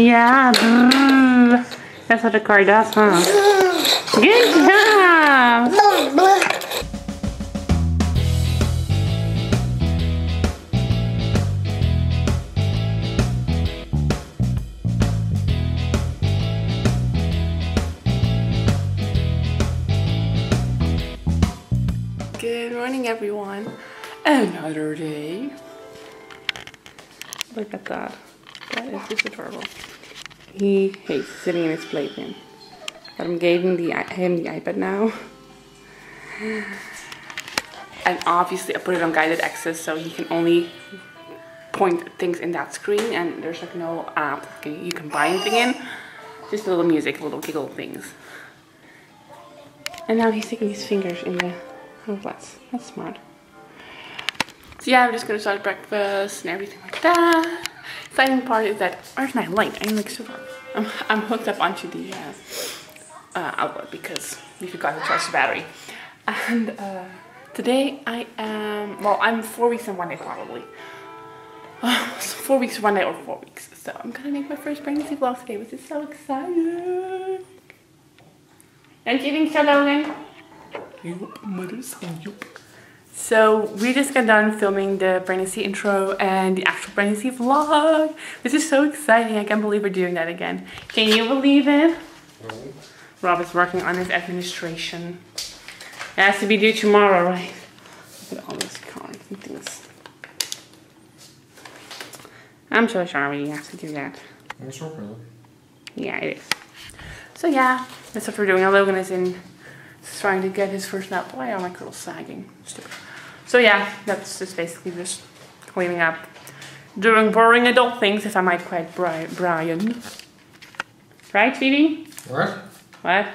Yeah. That's what the car does, huh? Good job. Good morning, everyone. Another day. Look at that. That is just adorable. He hates sitting in his playpen. But I'm giving the, him the iPad now. And obviously I put it on guided access so he can only point things in that screen and there's like no app you can buy anything in. Just a little music, little giggle things. And now he's sticking his fingers in the oh that's that's smart. So yeah, I'm just gonna start breakfast and everything like that. Exciting part is that my light? I'm like super. I'm, I'm hooked up onto the uh, uh, outlet because we forgot to charge the battery. And uh, today I am well, I'm four weeks and one day probably. So four weeks, one day, or four weeks. So I'm gonna make my first pregnancy vlog today, which is so exciting. Don't you think so, Logan? Yup, mother's yup. So we just got done filming the pregnancy intro and the actual pregnancy vlog. This is so exciting. I can't believe we're doing that again. Can you believe it? No. Rob is working on his administration. It has to be due tomorrow, right? Look at all those cards and things. I'm so sorry you have to do that. That's no problem. Yeah, it is. So yeah, that's what we're doing. Logan is in trying to get his first nap. Why are my curls sagging? Stupid. So yeah, that's just basically just cleaning up. Doing boring adult things, if I might quite Bri- Brian. Right, Phoebe? What? What?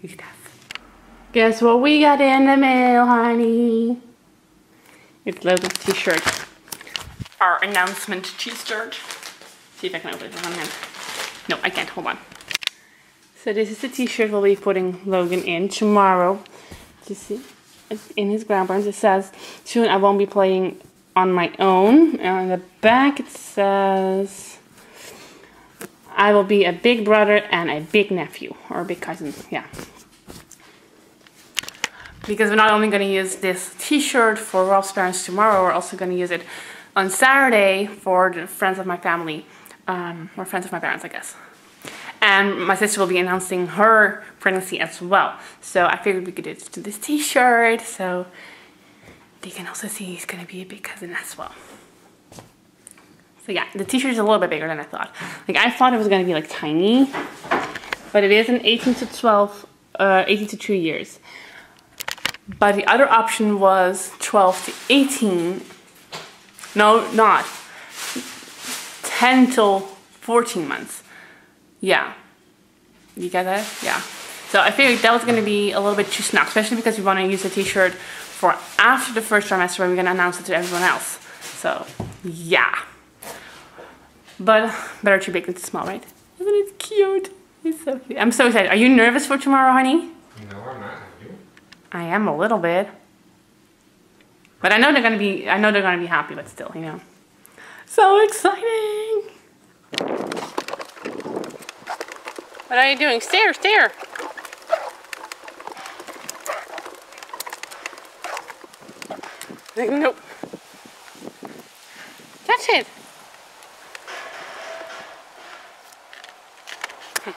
He's deaf. Guess what we got in the mail, honey? It's Logan's t-shirt. Our announcement t-shirt. See if I can open it with one hand. No, I can't. Hold on. So this is the t-shirt we'll be putting Logan in tomorrow. You see, in his grandparents. It says, soon I won't be playing on my own. And on the back it says, I will be a big brother and a big nephew. Or a big cousin, yeah. Because we're not only going to use this t-shirt for Rob's parents tomorrow, we're also going to use it on Saturday for the friends of my family. Um, or friends of my parents, I guess. And my sister will be announcing her pregnancy as well. So I figured we could do this t-shirt so they can also see he's gonna be a big cousin as well. So yeah, the t-shirt is a little bit bigger than I thought. Like I thought it was gonna be like tiny, but it is an 18 to 12, uh, 18 to 2 years. But the other option was 12 to 18. No, not. 10 till 14 months. Yeah. You get that? Yeah. So I figured that was going to be a little bit too snug, especially because we want to use the t-shirt for after the first trimester when we're going to announce it to everyone else. So, yeah. But better too big than too small, right? Isn't it cute? It's so cute. I'm so excited. Are you nervous for tomorrow, honey? No, I'm not. I am a little bit. But I know they're gonna be I know they're gonna be happy, but still, you know. So exciting! What are you doing? Stare, stare! Nope. Touch it!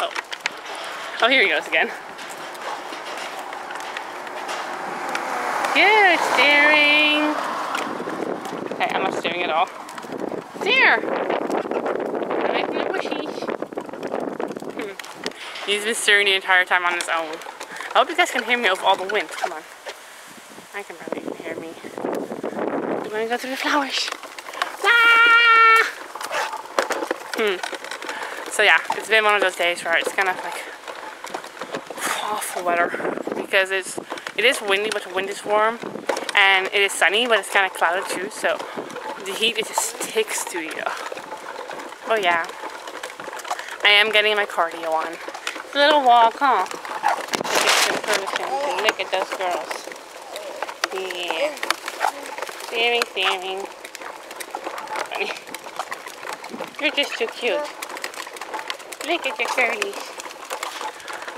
Oh. Oh, here he goes again. Good staring. Okay, I'm not staring at all. Stare. Nice and bushy. Hmm. He's been steering the entire time on his own. I hope you guys can hear me over all the wind. Come on. I can barely even hear me. I'm gonna go through the flowers. Ah! Hmm. So yeah, it's been one of those days where it's kind of like awful weather because it's it is windy but the wind is warm and it is sunny but it's kind of clouded too so the heat it just sticks to you oh yeah I am getting my cardio on little walk huh look at those girls yeah staring funny You're just too cute. Look at your curlies.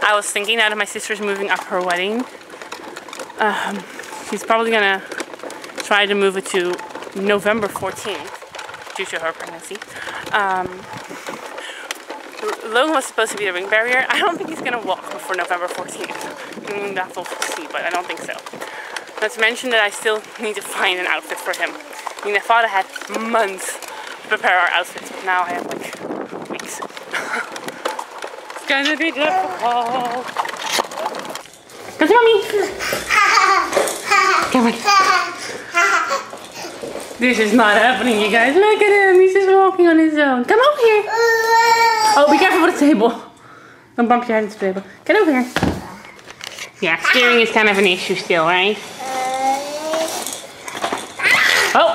I was thinking that my sister's moving up her wedding, um, she's probably gonna try to move it to November 14th due to her pregnancy. Um, Logan was supposed to be the ring barrier. I don't think he's gonna walk before November 14th. Mm, that we'll see, but I don't think so. Not to mention that I still need to find an outfit for him. I mean, I thought I had months to prepare our outfits, but now I have like weeks. it's gonna be difficult. Come to mommy. Come on. This is not happening, you guys. Look at him. He's just walking on his own. Come over here. Oh, be careful with the table. Don't bump your head into the table. Get over here. Yeah, steering is kind of an issue still, right? Oh.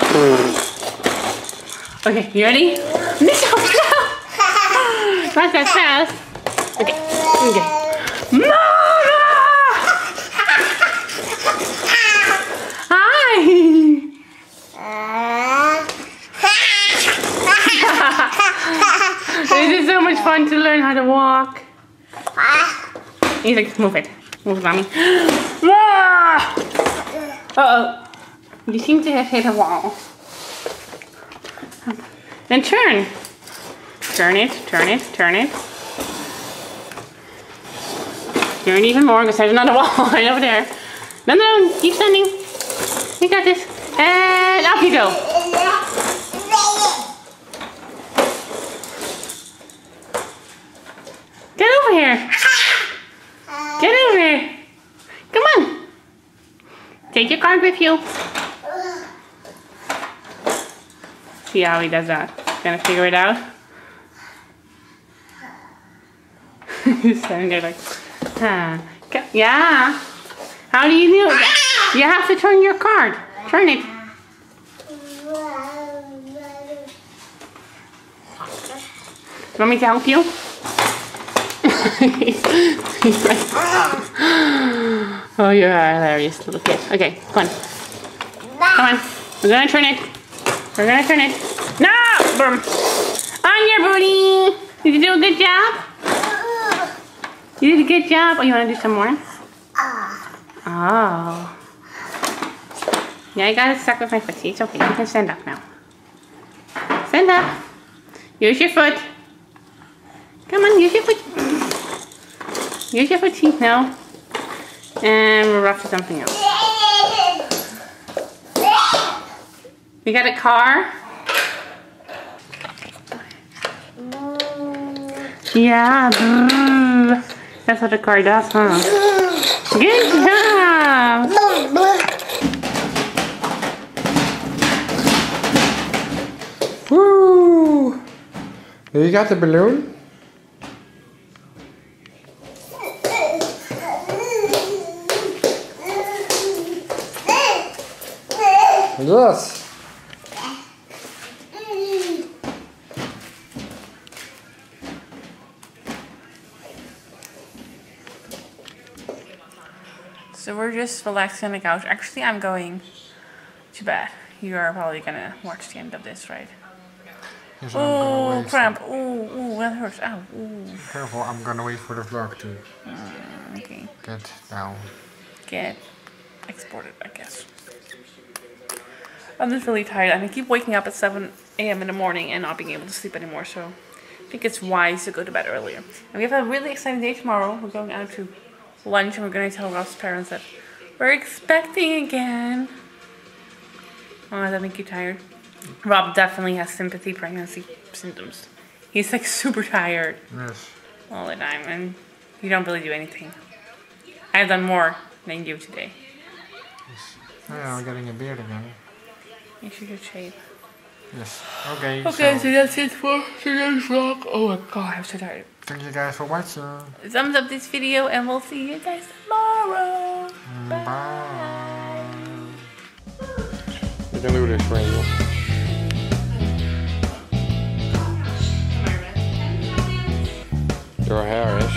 Okay, you ready? No, no. Fast. Okay, okay. This is so much fun to learn how to walk. He's like, move it. Move it, mommy. Ah! Uh-oh. You seem to have hit a wall. Then turn. Turn it, turn it, turn it. Turn even more because there's another wall right over there. No, no, keep standing. You got this. And up you go. Get over here. Get over here. Come on. Take your card with you. See how he does that. Gonna figure it out. He's standing there like, huh. Yeah. How do you do it? You have to turn your card. Turn it. Want me to help you? He's like, oh, you're hilarious little kid. Okay, come on. Come on. We're gonna turn it. We're gonna turn it. No! Boom. On your booty. Did you do a good job? You did a good job. Oh, you wanna do some more? Oh. Yeah, I got it stuck with my foot. It's okay. You can stand up now. Stand up. Use your foot. Come on, use your foot. Use your foot teeth now. And we're off to something else. We got a car. Yeah. That's what a car does, huh? Good job. Woo! You got the balloon? Yes. So we're just relaxing on the couch. Actually, I'm going to bed. You are probably gonna watch the end of this, right? Yes, Oh, wait. cramp. Oh, oh, that hurts. Ow. Ooh. Careful, I'm gonna wait for the vlog to mm, Okay. get down. Get exported, I guess. I'm just really tired. and I keep waking up at 7 a.m. in the morning and not being able to sleep anymore. So I think it's wise to go to bed earlier. And we have a really exciting day tomorrow. We're going out to lunch and we're going to tell Rob's parents that we're expecting again. Oh, does that make you tired? Rob definitely has sympathy pregnancy symptoms. He's like super tired Yes. all the time and you don't really do anything. I've done more than you today. Oh, yeah, I'm getting a beard again. You should get shave. Yes. Okay. Okay, so so that's it for today's vlog. Oh my god, I'm so tired. thank you guys for watching. Thumbs up this video and we'll see you guys tomorrow. Mm, bye. You can do this, Rachel. Your hair, eh?